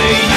the